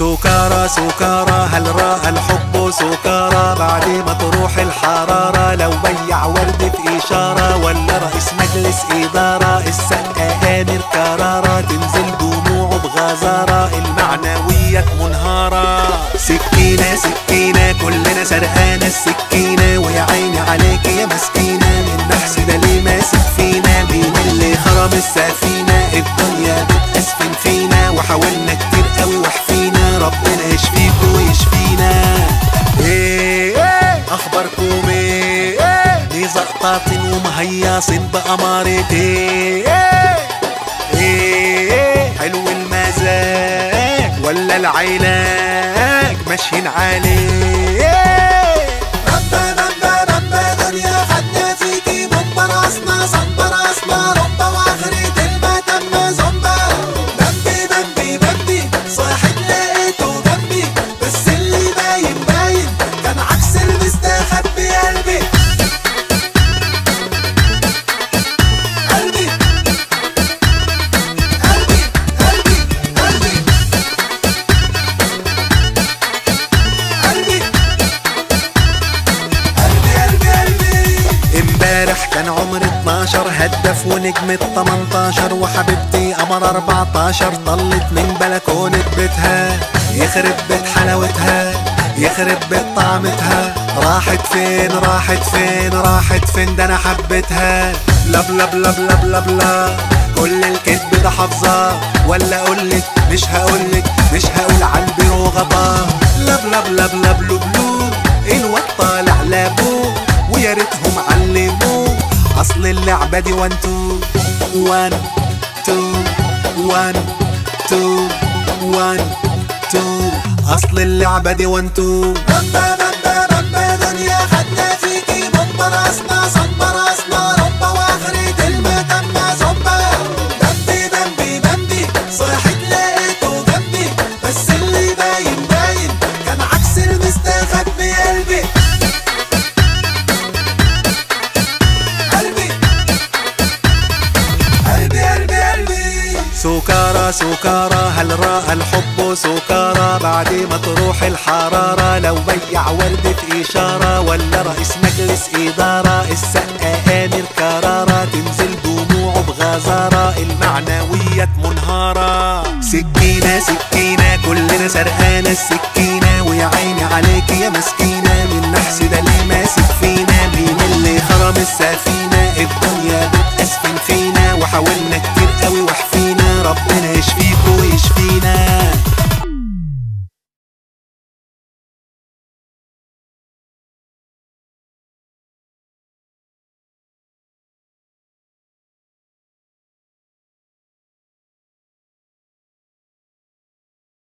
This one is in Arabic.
سكارى سكارى هل رأى الحب؟ سكارى بعد ما تروح الحرارة لو بيع ورد في إشارة ولا رئيس مجلس إدارة السقا آمر كرارة تنزل دموعه بغزارة المعنويات منهارة. سكينة سكينة كلنا سرقانة السكينة. طاطن ومهياصين بأمارتي إيه حلو المزاج ولا العلاج ماشيين عليه كان عمري 12 هدف ونجمة 18 وحبيبتي قمر 14 طلت من بلكونة بيتها. يخرب بيت حلاوتها يخرب بيت طعمتها. راحت فين راحت فين راحت فين؟ ده أنا حبيتها. بلا بلا بلا بلا بلا بلا كل الكذب ده حافظاه. ولا أقولك مش هقولك مش هقول عالبيرو غطاه لا بلا بلا بلا بلو بلو الواد طالع لابوه ويا ريتهم علموه. أصل اللعبة دي 1 2 1 2 1 2 1 2 أصل اللعبة دي 1 2 سكارى هل راى الحب سكارى؟ بعد ما تروح الحرارة لو بيع ورد في إشارة ولا رئيس مجلس إدارة؟ السقا آمر كرارة تنزل دموعه بغزارة المعنويات منهارة. سكينة سكينة كلنا سرقانة السكينة ويا عيني عليك يا مسكينة من نحس ده اللي ماسك فينا مين اللي خرم السفينة الدنيا بتقسفن فينا وحاولنا كتير قوي وإحنا ربنا يشفيكم ويشفينا.